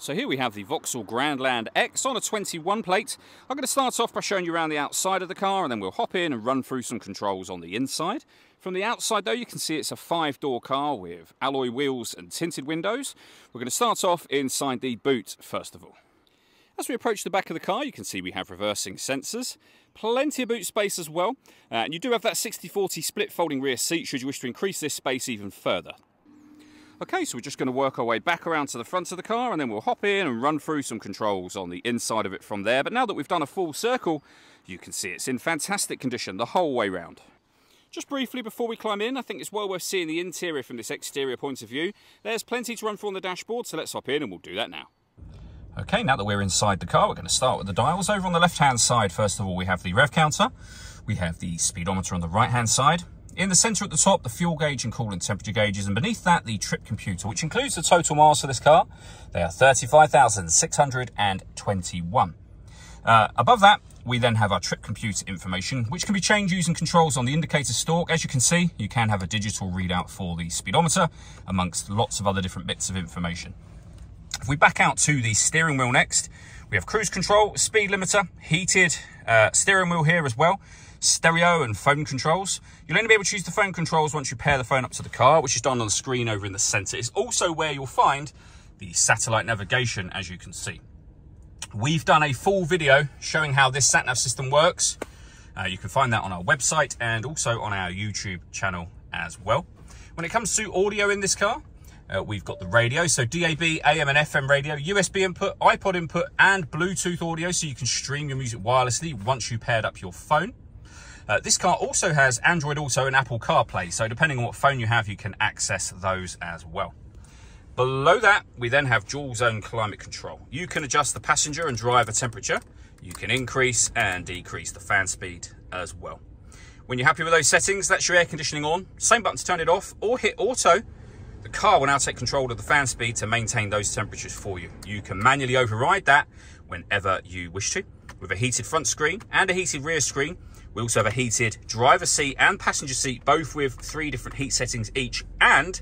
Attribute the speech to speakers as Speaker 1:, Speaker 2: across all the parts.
Speaker 1: So here we have the Vauxhall Grandland X on a 21 plate. I'm going to start off by showing you around the outside of the car and then we'll hop in and run through some controls on the inside. From the outside though you can see it's a five door car with alloy wheels and tinted windows. We're going to start off inside the boot first of all. As we approach the back of the car you can see we have reversing sensors. Plenty of boot space as well uh, and you do have that 60-40 split folding rear seat should you wish to increase this space even further. Okay, so we're just going to work our way back around to the front of the car and then we'll hop in and run through some controls on the inside of it from there. But now that we've done a full circle, you can see it's in fantastic condition the whole way round. Just briefly before we climb in, I think it's well worth seeing the interior from this exterior point of view. There's plenty to run through on the dashboard, so let's hop in and we'll do that now. Okay, now that we're inside the car, we're going to start with the dials. Over on the left-hand side, first of all, we have the rev counter. We have the speedometer on the right-hand side. In the centre at the top, the fuel gauge and coolant temperature gauges, and beneath that, the trip computer, which includes the total miles for this car. They are 35,621. Uh, above that, we then have our trip computer information, which can be changed using controls on the indicator stalk. As you can see, you can have a digital readout for the speedometer, amongst lots of other different bits of information. If we back out to the steering wheel next, we have cruise control, speed limiter, heated uh, steering wheel here as well stereo and phone controls. You'll only be able to use the phone controls once you pair the phone up to the car, which is done on the screen over in the center. It's also where you'll find the satellite navigation, as you can see. We've done a full video showing how this sat nav system works. Uh, you can find that on our website and also on our YouTube channel as well. When it comes to audio in this car, uh, we've got the radio, so DAB, AM and FM radio, USB input, iPod input, and Bluetooth audio, so you can stream your music wirelessly once you paired up your phone. Uh, this car also has Android Auto and Apple CarPlay, so depending on what phone you have, you can access those as well. Below that, we then have dual zone climate control. You can adjust the passenger and driver temperature. You can increase and decrease the fan speed as well. When you're happy with those settings, that's your air conditioning on. Same button to turn it off or hit auto. The car will now take control of the fan speed to maintain those temperatures for you. You can manually override that whenever you wish to. With a heated front screen and a heated rear screen, we also have a heated driver seat and passenger seat, both with three different heat settings each, and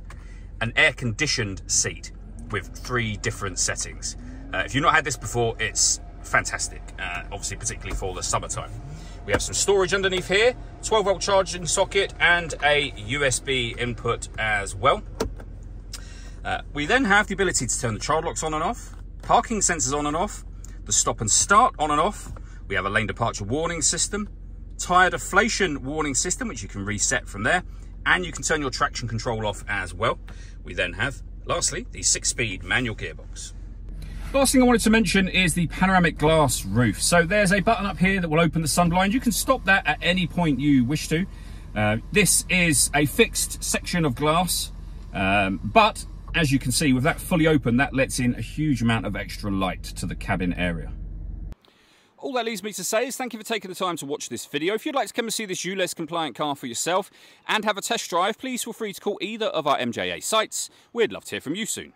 Speaker 1: an air conditioned seat with three different settings. Uh, if you've not had this before, it's fantastic, uh, obviously, particularly for the summertime. We have some storage underneath here, 12 volt charging socket, and a USB input as well. Uh, we then have the ability to turn the child locks on and off, parking sensors on and off, the stop and start on and off. We have a lane departure warning system, tyre deflation warning system, which you can reset from there, and you can turn your traction control off as well. We then have, lastly, the six-speed manual gearbox. Last thing I wanted to mention is the panoramic glass roof. So there's a button up here that will open the sun blind. You can stop that at any point you wish to. Uh, this is a fixed section of glass, um, but as you can see, with that fully open, that lets in a huge amount of extra light to the cabin area. All that leaves me to say is thank you for taking the time to watch this video. If you'd like to come and see this ULEZ compliant car for yourself and have a test drive, please feel free to call either of our MJA sites. We'd love to hear from you soon.